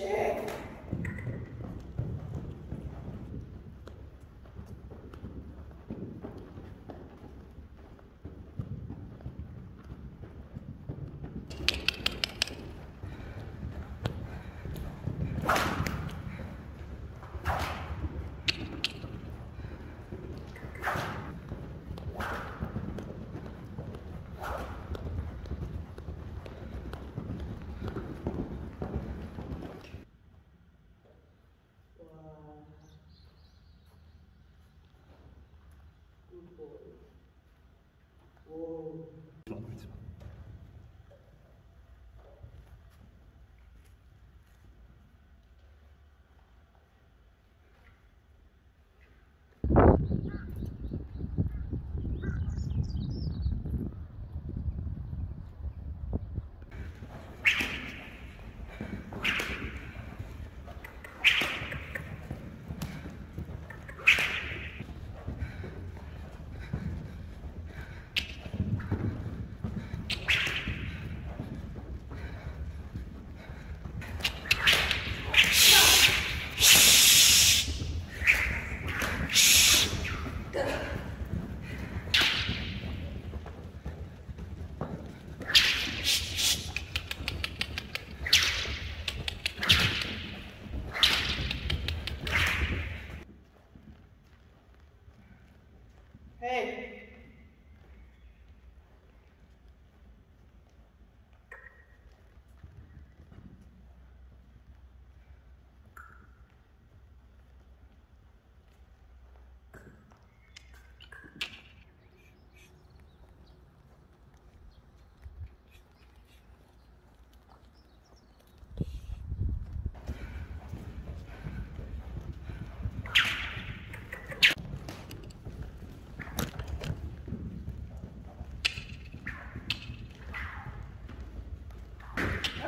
shit.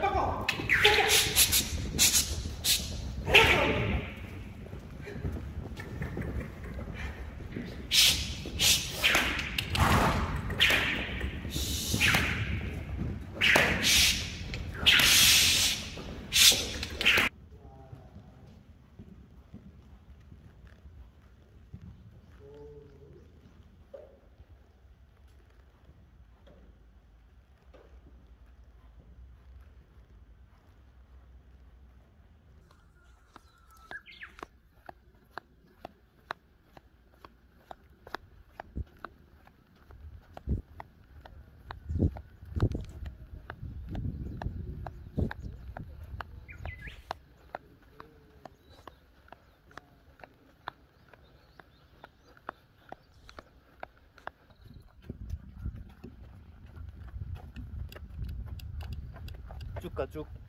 ここ चुका अचूक